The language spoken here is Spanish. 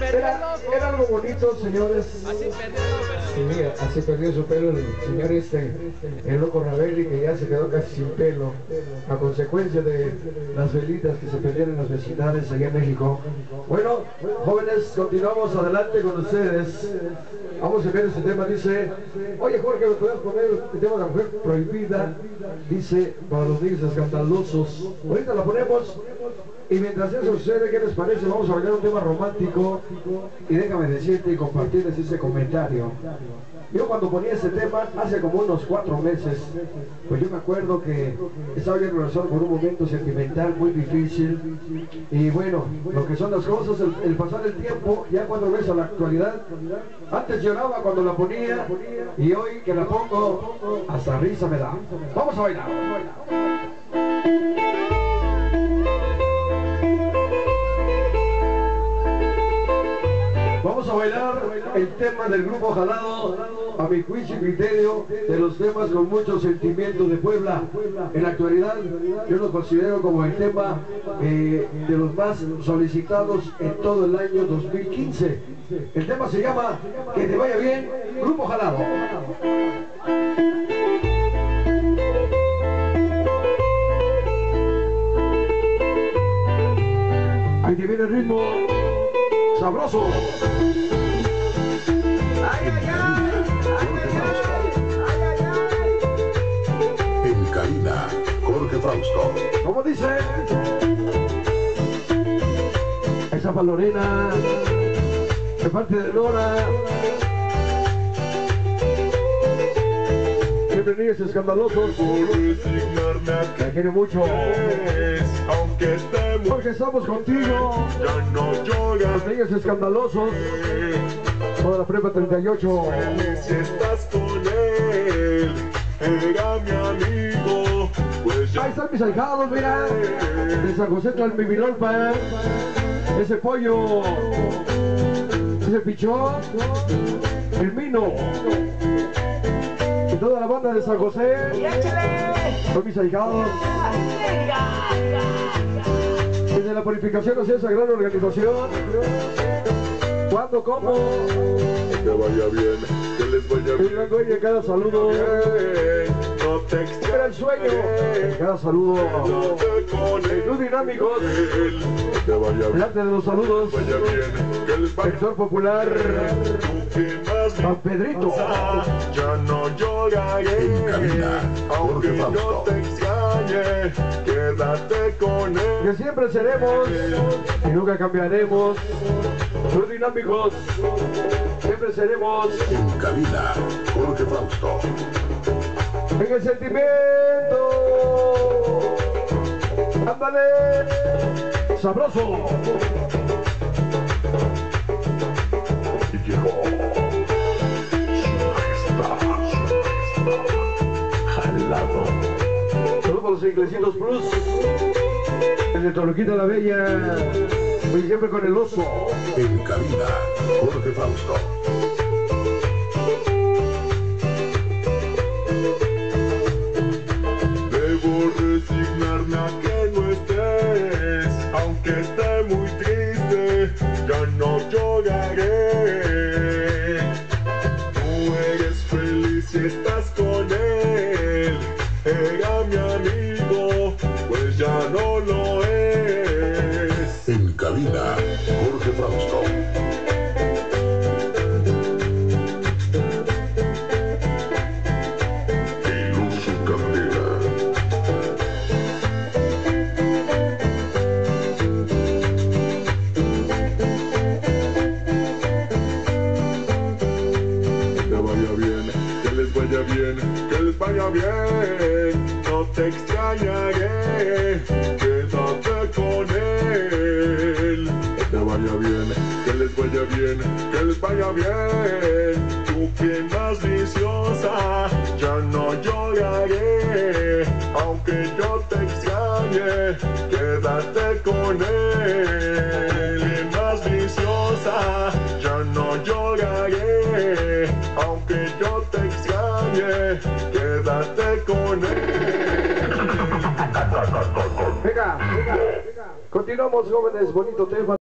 Era, era algo bonito, señores. Sí, así perdió su pelo el señor este, el loco Ravelli, que ya se quedó casi sin pelo, a consecuencia de las velitas que se perdieron en las vecindades allá en México. Bueno, jóvenes, continuamos adelante con ustedes. Vamos a ver este tema, dice, oye Jorge, ¿me puedes poner el tema de la mujer prohibida? Dice, para los niños escandalosos. Ahorita la ponemos. Y mientras eso sucede, ¿qué les parece? Vamos a bailar un tema romántico y déjame decirte y compartirles ese comentario. Yo cuando ponía ese tema, hace como unos cuatro meses, pues yo me acuerdo que estaba yo relación con un momento sentimental muy difícil y bueno, lo que son las cosas, el, pasar el tiempo, ya cuando ves a la actualidad, antes lloraba cuando la ponía y hoy que la pongo, hasta risa me da. Vamos a bailar. Vamos a el tema del grupo Jalado, a mi juicio y criterio, de los temas con mucho sentimiento de Puebla. En la actualidad, yo lo considero como el tema eh, de los más solicitados en todo el año 2015. El tema se llama Que te vaya bien, Grupo Jalado. Ahí te viene el ritmo sabroso. En cabina, Jorge Fausto. ¿Cómo dice? Esa palorina. De parte de Nora. Siempre niños escandalosos. resignarme a Me quiere mucho. que es, aunque estemos Porque estamos contigo. ya no lloras niños escandalosos. Toda la prepa 38. si estás con él era mi amigo pues Ahí están mis ahijados, mira. De San José Tlalmivilolpa. Ese pollo. Ese pichón. El mino. Y toda la banda de San José. Son mis ahijados. Desde la purificación hacia esa gran organización. ¿Cuándo? ¿Cómo? que vaya bien que les vaya bien dueño en cada saludo. No te el sueño. En cada saludo. Los dinámicos. que vaya bien de los saludos. vaya bien que les vaya Sector popular. San Pedrito. Ya no lloraré, aunque yo te extrañe, quédate con él. que siempre seremos y nunca cambiaremos. Los dinámicos, siempre seremos En cabina, Jorge Fausto. en el sentimiento. Ándale, sabroso. Inglesitos plus. Desde Toluquita la Bella. Voy siempre con el oso. En cabina, Jorge Fausto. Que les vaya bien. No te extrañaré, quédate con él. Que vaya bien, que les vaya bien, que les vaya bien. Tú que más viciosa, ya no lloraré. Aunque yo te extrañe, quédate con él. Que más viciosa, ya no lloraré. Aunque yo te quédate con él. Venga, con Continuamos, jóvenes, bonito tema.